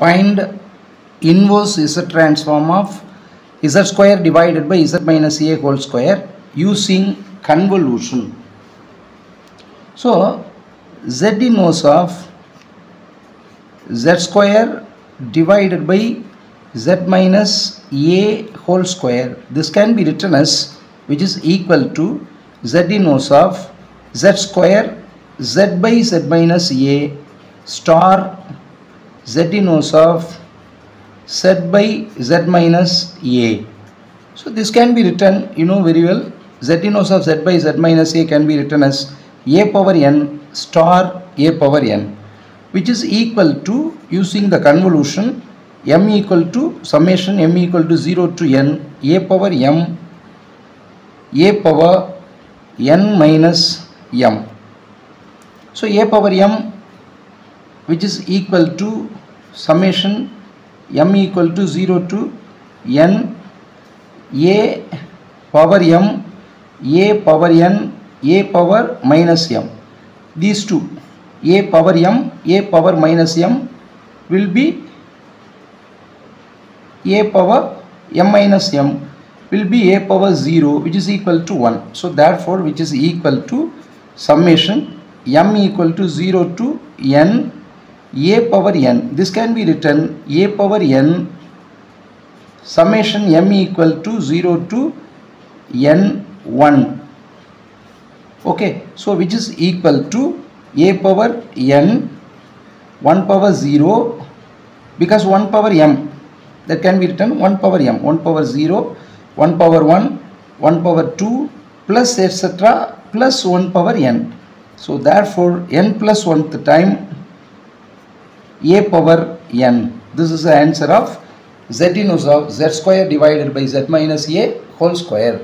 find inverse z transform of z square divided by z minus a whole square using convolution. So z inverse of z square divided by z minus a whole square this can be written as which is equal to z inverse of z square z by z minus a star z inverse of z by z minus a. So this can be written you know very well z inverse of z by z minus a can be written as a power n star a power n which is equal to using the convolution m equal to summation m equal to 0 to n a power m a power n minus m. So a power m which is equal to summation m equal to 0 to n a power m a power n a power minus m these two a power m a power minus m will be a power m minus m will be a power 0 which is equal to 1 so therefore which is equal to summation m equal to 0 to n a power n. This can be written a power n summation m equal to 0 to n 1 okay so which is equal to a power n 1 power 0 because 1 power m. That can be written 1 power m 1 power 0 1 power 1 1 power 2 plus etc plus 1 power n. So therefore n plus 1th time a power n. This is the answer of z of z square divided by z minus a whole square